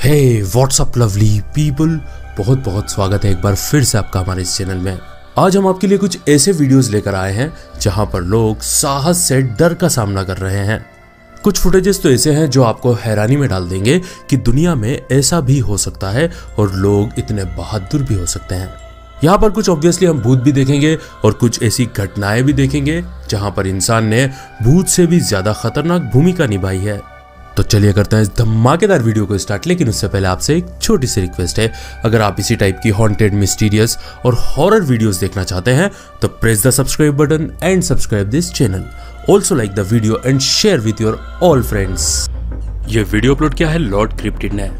हे WhatsApp lovely people बहुत बहुत स्वागत है एक बार फिर से आपका हमारे इस चैनल में। आज हम आपके लिए कुछ ऐसे वीडियोस लेकर आए हैं, जहाँ पर लोग साहस से डर का सामना कर रहे हैं। कुछ फुटेजेस तो ऐसे हैं जो आपको हैरानी में डाल देंगे कि दुनिया में ऐसा भी हो सकता है और लोग इतने बहादुर भी हो सकते हैं। यहाँ पर कुछ ऑब्वियसली हम भूत भी देखेंगे और कुछ ऐसी घटनाएँ भी देखेंगे, जहाँ पर इंसान ने भूत से भी ज़्यादा खतरनाक भूमिका निभाई है। तो चलिए करते हैं इस धमाकेदार वीडियो को स्टार्ट, लेकिन उससे पहले आपसे एक छोटी सी रिक्वेस्ट है। अगर आप इसी टाइप की हॉन्टेड मिस्टीरियस और हॉरर वीडियोस देखना चाहते हैं तो press the subscribe button and subscribe this channel also like the video and share with your all friends ये वीडियो अपलोड किया है लॉर्ड क्रिप्टिड ने।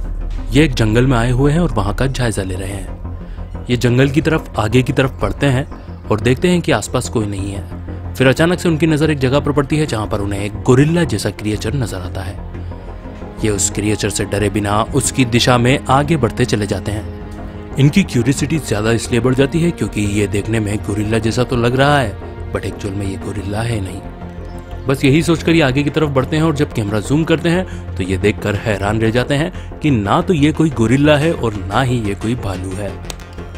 ये एक जंगल में आए हुए हैं और वहाँ का जायजा ले रहे हैं। ये जंगल की तरफ़, आगे की तरफ़ पढ़ते हैं और देखते हैं कि आसपास कोई नहीं है। फिर अचानक से उनकी नज़र एक जगह पर पड़ती है जहाँ पर उन्हें एक गोरिल्ला जैसा क्रिएचर नज़र आता है। ये उस क्रिएचर से डरे बिना उसकी दिशा में आगे बढ़ते चले जाते हैं। इनकी क्यूरियसिटी ज़्यादा इसलिए बढ़ जाती है क्योंकि ये देखने में गोरिल्ला जैसा तो लग रहा है बट एक्चुअल में ये गोरिल्ला है नहीं। बस यही सोचकर ये आगे की तरफ़ बढ़ते हैं और जब कैमरा जूम करते हैं तो ये देखकर हैरान रह जाते हैं कि ना तो ये कोई गोरिल्ला है और ना ही ये कोई भालू है।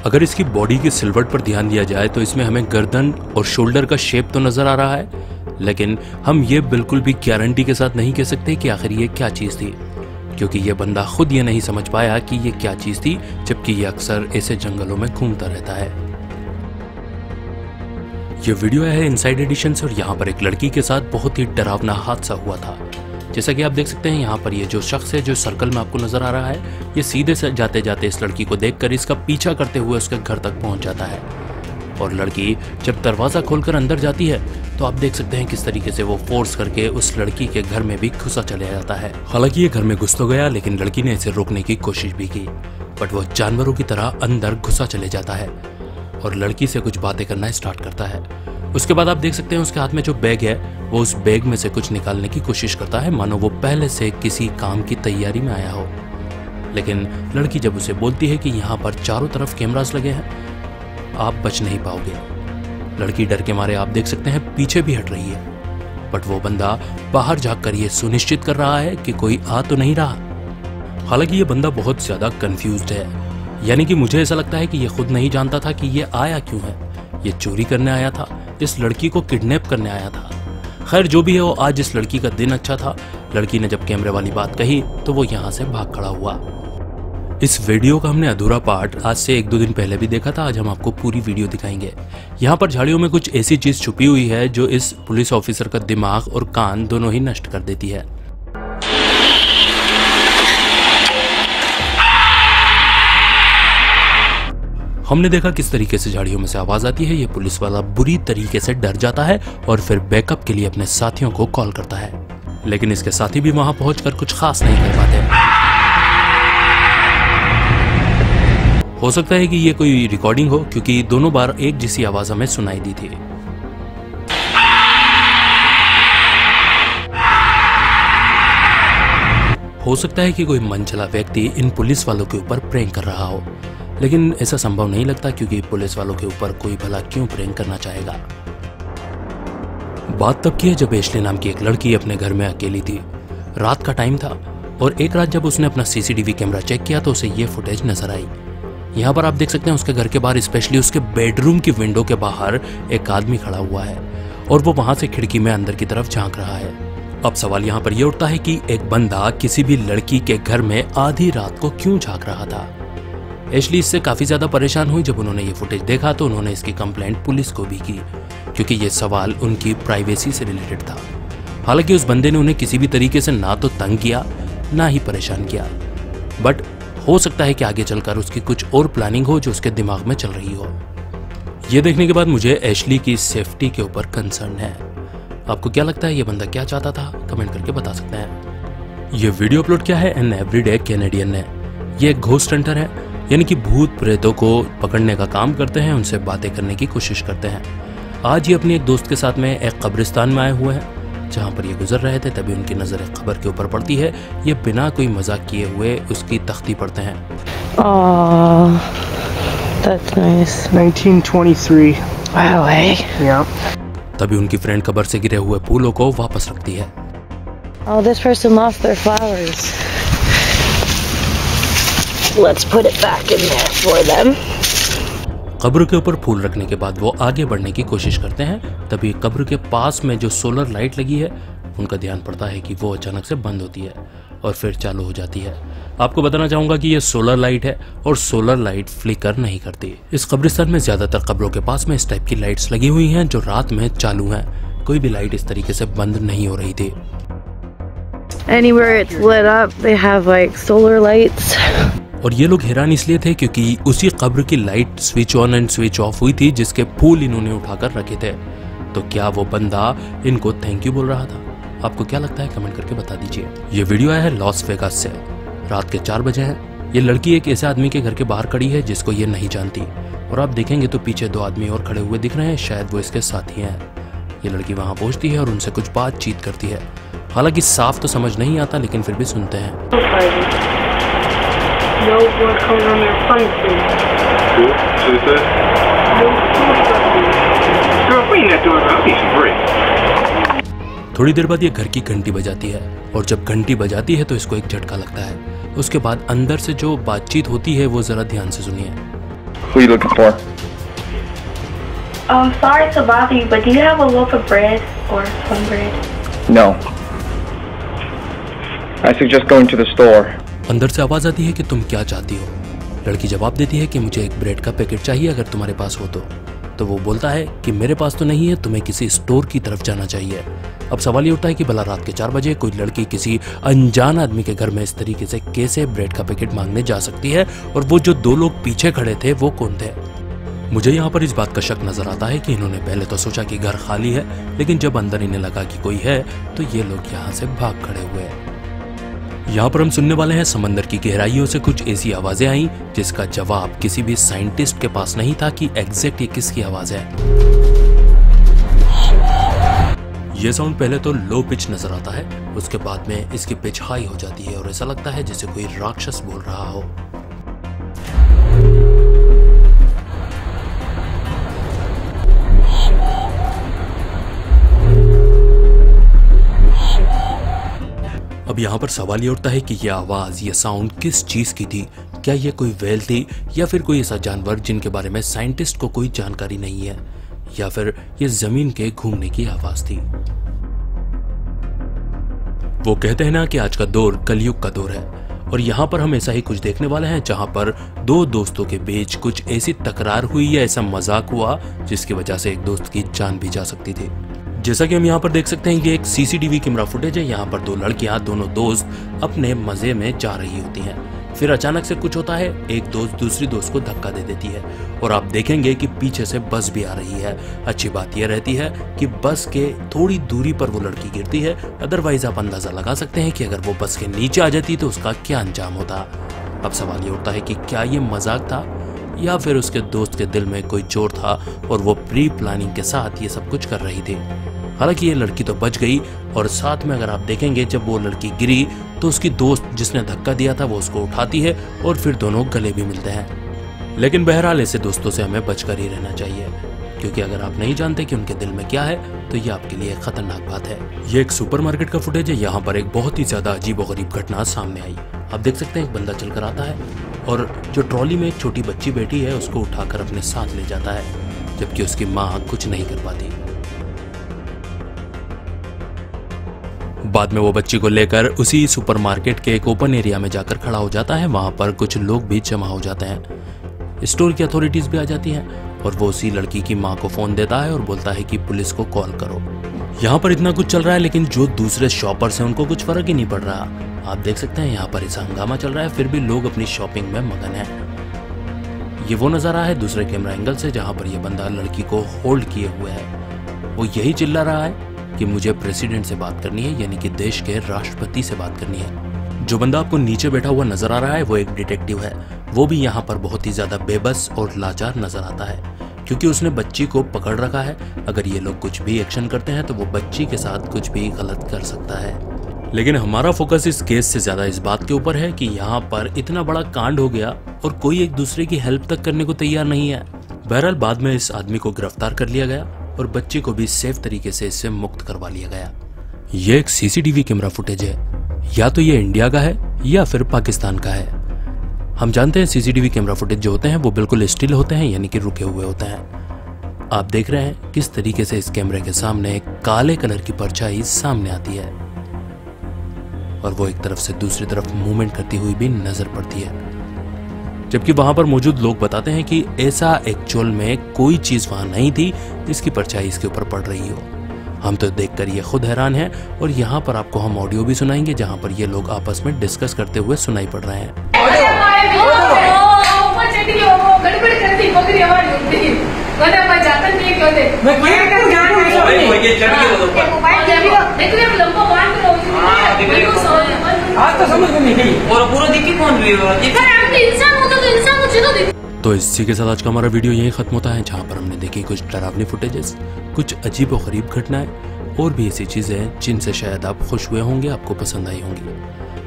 अगर इसकी बॉडी के सिलवट पर ध्यान दिया जाए तो इसमें हमें गर्दन और शोल्डर का शेप तो नज़र आ रहा है लेकिन हम ये बिल्कुल भी गारंटी के साथ नहीं कह सकते कि आखिर ये क्या चीज़ थी। क्योंकि ये बंदा खुद ये नहीं समझ पाया कि ये क्या चीज़ थी, जबकि ये अक्सर ऐसे जंगलों में घूमता रहता है। ये वीडियो है इनसाइड एडिशन और यहाँ पर एक लड़की के साथ बहुत ही डरावना हादसा हुआ था। जैसा कि आप देख सकते हैं, यहाँ पर ये जो शख्स है, जो सर्कल में आपको नज़र आ रहा है, ये सीधे से जाते जाते इस लड़की को देखकर इसका पीछा करते हुए उसके घर तक पहुँच जाता है। और लड़की जब दरवाज़ा खोलकर अंदर जाती है तो आप देख सकते हैं किस तरीके से वो फोर्स करके उस लड़की के घर में भी घुसा चले जाता है। हालाँकि ये घर में घुस तो गया, लेकिन लड़की ने इसे रोकने की कोशिश भी की, बट वो जानवरों की तरह अंदर घुसा चले जाता है और लड़की से कुछ बातें करना स्टार्ट करता है। उसके बाद आप देख सकते हैं उसके हाथ में जो बैग है, वो उस बैग में से कुछ निकालने की कोशिश करता है। मानो वो पहले से किसी काम की तैयारी में आया हो। लेकिन लड़की जब उसे बोलती है कि यहाँ पर चारों तरफ़ कैमरास लगे हैं आप बच नहीं पाओगे। लड़की डर के मारे आप देख सकते हैं, पीछे भी हट रही है। बट वो बंदा बाहर जाकर ये सुनिश्चित कर रहा है कि कोई आ तो नहीं रहा। हालाँकि ये बंदा बहुत ज़्यादा कंफ्यूज है। यानी कि मुझे ऐसा लगता है कि ये खुद नहीं जानता था कि ये आया क्यों है। ये चोरी करने आया था, इस लड़की को किडनैप करने आया था। खैर, जो भी है वो आज इस लड़की का दिन अच्छा था। लड़की ने जब कैमरे वाली बात कही तो वो यहाँ से भाग खड़ा हुआ। इस वीडियो का हमने अधूरा पार्ट आज से एक दो दिन पहले भी देखा था, आज हम आपको पूरी वीडियो दिखाएँगे। यहाँ पर झाड़ियों में कुछ ऐसी चीज़ छुपी हुई है जो इस पुलिस ऑफिसर का दिमाग और कान दोनों ही नष्ट कर देती है। हमने देखा किस तरीके से झाड़ियों में से आवाज़ आती है, ये पुलिस वाला बुरी तरीके से डर जाता है और फिर बैकअप के लिए अपने साथियों को कॉल करता है। लेकिन इसके साथी भी वहाँ पहुंचकर कुछ खास नहीं कर पाते। हो सकता है कि ये कोई रिकॉर्डिंग हो, क्योंकि दोनों बार एक जैसी आवाज़ हमें सुनाई दी थी। हो सकता है कि कोई मनचला व्यक्ति इन पुलिस वालों के ऊपर प्रैंक कर रहा हो, लेकिन ऐसा संभव नहीं लगता क्योंकि पुलिस वालों के ऊपर कोई भला क्यों प्रैंक करना चाहेगा। बात तब की है जब एशले नाम की एक लड़की अपने घर में अकेली थी। रात का टाइम था, और एक रात जब उसने अपना सीसीटीवी कैमरा चेक किया तो उसे ये फुटेज नज़र आई। यहाँ पर आप देख सकते हैं उसके घर के बाहर स्पेशली उसके बेडरूम की विंडो के बाहर एक आदमी खड़ा हुआ है और वो वहाँ से खिड़की में अंदर की तरफ़ झाँक रहा है। अब सवाल यहाँ पर यह उठता है कि एक बंदा किसी भी लड़की के घर में आधी रात को क्यों झाँक रहा था? एशली इससे काफ़ी ज़्यादा परेशान हुई। जब उन्होंने ये फुटेज देखा तो उन्होंने इसकी कंप्लेंट पुलिस को भी की, क्योंकि ये सवाल उनकी प्राइवेसी से रिलेटेड था। हालाँकि उस बंदे ने उन्हें किसी भी तरीके से ना तो तंग किया, ना ही परेशान किया। बट हो सकता है कि आगे चलकर उसकी कुछ और प्लानिंग हो जो उसके दिमाग में चल रही हो। ये देखने के बाद मुझे एशली की सेफ्टी के ऊपर कंसर्न है। आपको क्या लगता है, ये बंदा क्या चाहता था? कमेंट करके बता सकते हैं। ये वीडियो अपलोड किया है एन एवरीडे कैनेडियन ने। ये एक घोस्ट हंटर है, यानी कि भूत प्रेतों को पकड़ने का काम करते हैं, उनसे बातें करने की कोशिश करते हैं। आज ये अपने एक दोस्त के साथ में एक कब्रिस्तान में आए हुए हैं। जहाँ पर ये गुजर रहे थे तभी उनकी नज़र एक खबर के ऊपर पड़ती है ये बिना कोई मज़ाक किए हुए उसकी तख्ती पढ़ते हैं that's nice. 1923. Wow? Yeah. तभी उनकी फ्रेंड कबर से गिरे हुए फूलों को वापस रखती है Oh, this person lost their flowers. Let's put it back in there for them. कब्र के ऊपर फूल रखने के बाद वो आगे बढ़ने की कोशिश करते हैं। तभी कब्र के पास में जो सोलर लाइट लगी है उनका ध्यान पड़ता है कि वो अचानक से बंद होती है और फिर चालू हो जाती है। आपको बताना चाहूँगा कि ये सोलर लाइट है और सोलर लाइट फ्लिकर नहीं करती। इस कब्रिस्तान में ज़्यादातर कब्रों के पास में इस टाइप की लाइट्स लगी हुई हैं जो रात में चालू हैं। कोई भी लाइट इस तरीके से बंद नहीं हो रही थी। Anywhere it's lit up, they have like solar lights. और ये लोग हैरान इसलिए थे क्योंकि उसी कब्र की light switch on and switch off हुई थी, जिसके फूल इन्होंने उठाकर रखे थे। तो क्या वो बंदा इनको थैंक यू बोल रहा था? आपको क्या लगता है? कमेंट करके बता दीजिए। ये वीडियो आया है लॉस वेगास से। रात के चार बजे हैं। ये लड़की एक ऐसे आदमी के घर के बाहर खड़ी है, जिसको ये नहीं जानती। और आप देखेंगे तो पीछे दो आदमी और खड़े हुए दिख रहे हैं, शायद वो इसके साथी हैं। ये लड़की वहाँ पहुँचती है और उनसे कुछ बातचीत करती है। हालाँकि साफ़ तो समझ नहीं आता, लेकिन फिर भी सुनते हैं। No one coming on there fighting. Cool. So it says, No suicide. girl, bring that door. I'll need some bricks. थोड़ी देर बाद ये घर की घंटी बजाती है और जब घंटी बजाती है तो इसको एक झटका लगता है उसके बाद अंदर से जो बातचीत होती है वो जरा ध्यान से सुनिए Who are you looking for? Um, sorry to bother you, but do you have a loaf of bread or some bread? No. I suggest going to the store. अंदर से आवाज़ आती है कि तुम क्या चाहती हो। लड़की जवाब देती है कि मुझे एक ब्रेड का पैकेट चाहिए अगर तुम्हारे पास हो तो। तो वो बोलता है कि मेरे पास तो नहीं है, तुम्हें किसी स्टोर की तरफ़ जाना चाहिए। अब सवाल ये उठता है कि भला रात के चार बजे कोई लड़की किसी अनजान आदमी के घर में इस तरीके से कैसे ब्रेड का पैकेट मांगने जा सकती है? और वो जो दो लोग पीछे खड़े थे, वो कौन थे? मुझे यहाँ पर इस बात का शक नज़र आता है कि इन्होंने पहले तो सोचा कि घर खाली है, लेकिन जब अंदर इन्हें लगा कि कोई है तो ये लोग यहाँ से भाग खड़े हुए यहाँ पर हम सुनने वाले हैं समंदर की गहराइयों से कुछ ऐसी आवाज़ें आई, जिसका जवाब किसी भी साइंटिस्ट के पास नहीं था कि एग्जैक्ट ये किसकी आवाज़ है। ये साउंड पहले तो लो पिच नज़र आता है, उसके बाद में इसकी पिच हाई हो जाती है और ऐसा लगता है जैसे कोई राक्षस बोल रहा हो। यहाँ पर सवाल ये उठता है कि ये आवाज़, ये साउंड किस चीज़ की थी? क्या ये कोई वेल थी या फिर कोई ऐसा जानवर जिनके बारे में साइंटिस्ट को कोई जानकारी नहीं है? या फिर ये ज़मीन के घूमने की आवाज़ थी? वो कहते हैं ना कि आज का दौर कलयुग का दौर है और यहाँ पर हम ऐसा ही कुछ देखने वाले हैं जहाँ पर दो दोस्तों के बीच कुछ ऐसी तकरार हुई या ऐसा मज़ाक हुआ जिसकी वजह से एक दोस्त की जान भी जा सकती थी। जैसा कि हम यहाँ पर देख सकते हैं कि एक सीसीटीवी कैमरा फुटेज है। यहाँ पर दो लड़कियाँ, दोनों दोस्त अपने मज़े में जा रही होती हैं। फिर अचानक से कुछ होता है, एक दोस्त दूसरी दोस्त को धक्का दे देती है। और आप देखेंगे कि पीछे से बस भी आ रही है। अच्छी बात यह रहती है कि बस के थोड़ी दूरी पर वो लड़की गिरती है। अदरवाइज़ आप अंदाज़ा लगा सकते हैं कि अगर वो बस के नीचे आ जाती तो उसका क्या अंजाम होता। अब सवाल ये उठता है कि क्या ये मज़ाक था? या फिर उसके दोस्त के दिल में कोई चोर था और वो प्री प्लानिंग के साथ ये सब कुछ कर रही थी। हालाँकि ये लड़की तो बच गई और साथ में अगर आप देखेंगे, जब वो लड़की गिरी तो उसकी दोस्त जिसने धक्का दिया था वो उसको उठाती है और फिर दोनों गले भी मिलते हैं। लेकिन बहरहाल ऐसे दोस्तों से हमें बचकर ही रहना चाहिए। क्योंकि अगर आप नहीं जानते कि उनके दिल में क्या है तो ये आपके लिए खतरनाक बात है। ये एक सुपरमार्केट का फुटेज है। यहाँ पर एक बहुत ही ज़्यादा अजीब गरीब घटना सामने आई। आप देख सकते हैं, एक बंदा चलकर आता है और जो ट्रॉली में एक छोटी बच्ची बैठी है, उसको उठाकर अपने साथ ले जाता है, जबकि उसकी माँ कुछ नहीं कर पाती। बाद में वो बच्ची को लेकर उसी सुपरमार्केट के एक ओपन एरिया में जाकर खड़ा हो जाता है। वहाँ पर कुछ लोग भी जमा हो जाते हैं। स्टोर की अथॉरिटीज भी आ जाती हैं और वो उसी लड़की की माँ को फ़ोन देता है और बोलता है कि पुलिस को कॉल करो। यहाँ पर इतना कुछ चल रहा है, लेकिन जो दूसरे शॉपर्स हैं, उनको कुछ फ़र्क ही नहीं पड़ रहा। आप देख सकते हैं, यहाँ पर ऐसा हंगामा चल रहा है, फिर भी लोग अपनी शॉपिंग में मगन है। ये वो नज़ारा है दूसरे कैमरा एंगल से, जहाँ पर ये बंदा लड़की को होल्ड किए हुए है। वो यही चिल्ला रहा है कि मुझे प्रेसिडेंट से बात करनी है, यानी कि देश के राष्ट्रपति से बात करनी है। जो बंदा आपको नीचे बैठा हुआ नज़र आ रहा है, वो एक डिटेक्टिव है। वो भी यहाँ पर बहुत ही ज़्यादा बेबस और लाचार नज़र आता है, क्योंकि उसने बच्ची को पकड़ रखा है। अगर ये लोग कुछ भी एक्शन करते हैं तो वो बच्ची के साथ कुछ भी गलत कर सकता है। लेकिन हमारा फोकस इस केस से ज़्यादा इस बात के ऊपर है कि यहाँ पर इतना बड़ा कांड हो गया और कोई एक दूसरे की हेल्प तक करने को तैयार नहीं है। बहरहाल, बाद में इस आदमी को गिरफ़्तार कर लिया गया और बच्चे को भी सेफ़ तरीके से इससे मुक्त करवा लिया गया। यह एक सीसीटीवी कैमरा फुटेज है। या तो ये इंडिया का है या फिर पाकिस्तान का है। हम जानते हैं सीसीटीवी कैमरा फुटेज जो होते हैं, वो बिल्कुल स्टिल होते हैं, यानी कि रुके हुए होते हैं। आप देख रहे हैं किस तरीके से इस कैमरे के सामने एक काले कलर की परछाई सामने आती है। और वो एक तरफ़ से दूसरी तरफ़ मूवमेंट करती हुई भी नज़र पड़ती है। जबकि वहाँ पर मौजूद लोग बताते हैं कि ऐसा एक्चुअल में कोई चीज़ वहाँ नहीं थी, जिसकी परछाई इसके ऊपर पड़ रही हो। हम तो देखकर ये खुद हैरान हैं, और यहाँ पर आपको हम ऑडियो भी सुनाएँगे, जहाँ पर ये लोग आपस में डिस्कस करते हुए सुनाई पड़ रहे हैं। तो इसी के साथ आज का हमारा वीडियो यहीं खत्म होता है, जहाँ पर हमने देखी कुछ डरावनी फुटेजेस कुछ अजीब और गरीब घटनाएँ, और भी ऐसी चीज़ें जिनसे शायद आप खुश हुए होंगे, आपको पसंद आई होंगी।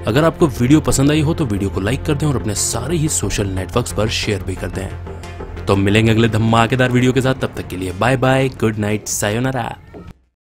अगर आपको वीडियो पसंद आई हो तो वीडियो को लाइक कर दें और अपने सारे ही सोशल नेटवर्क्स पर शेयर भी कर दें। तो मिलेंगे अगले धमाकेदार वीडियो के साथ, तब तक के लिए bye bye, good night, sayonara.